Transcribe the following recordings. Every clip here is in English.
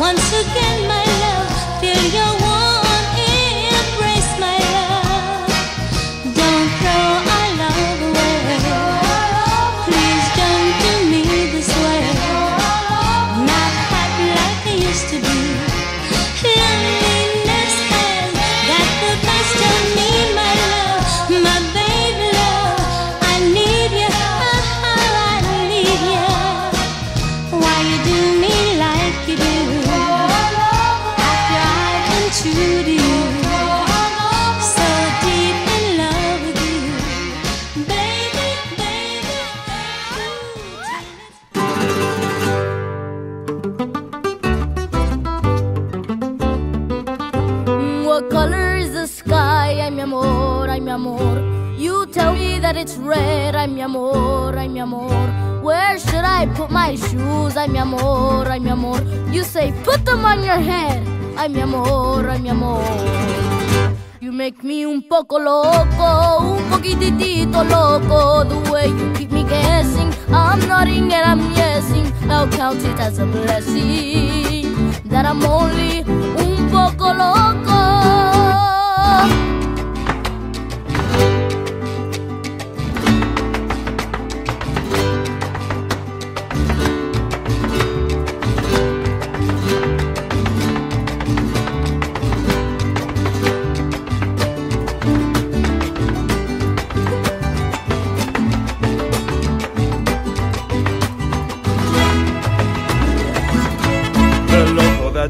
Once again, my love, feel your it's red. Ay, mi amor, ay, mi amor. Where should I put my shoes? Ay, mi amor, ay, mi amor. You say, put them on your head. Ay, mi amor, ay, mi amor. You make me un poco loco, un poquitito loco. The way you keep me guessing, I'm nodding and I'm guessing. I'll count it as a blessing that I'm only un poco loco.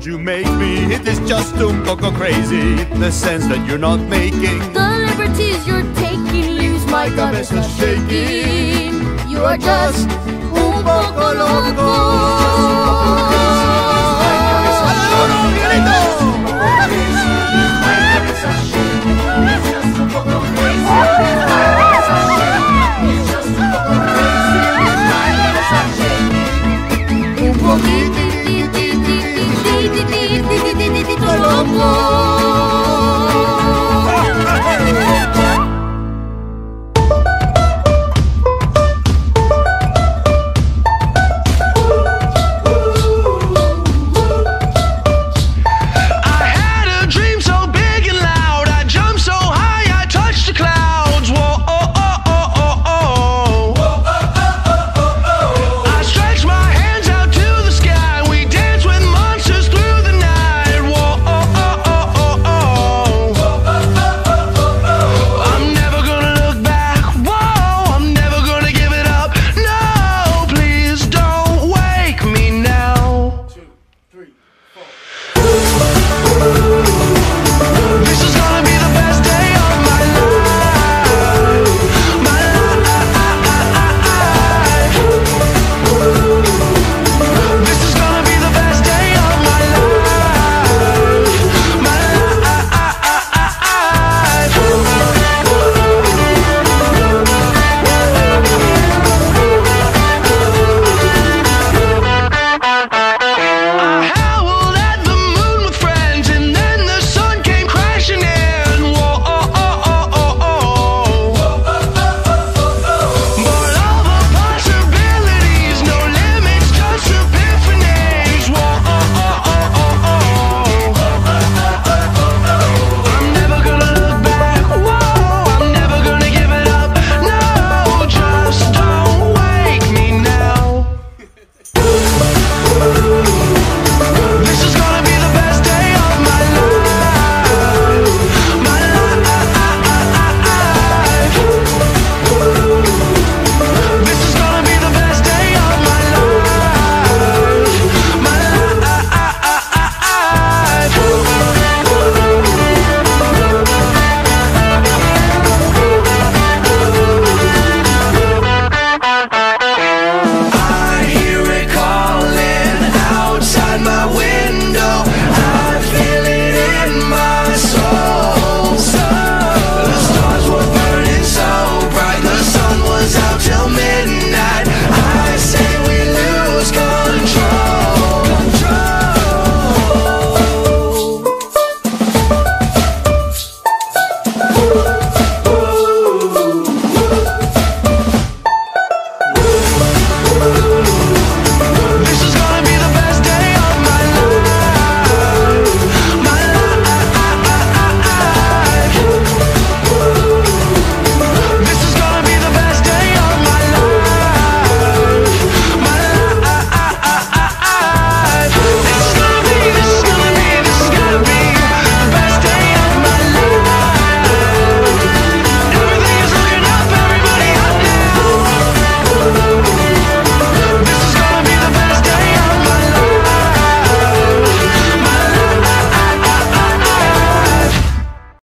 That you make me, it is just un poco crazy. The sense that you're not making. The liberties you're taking leaves my cabeza shaking. You are just un poco loco.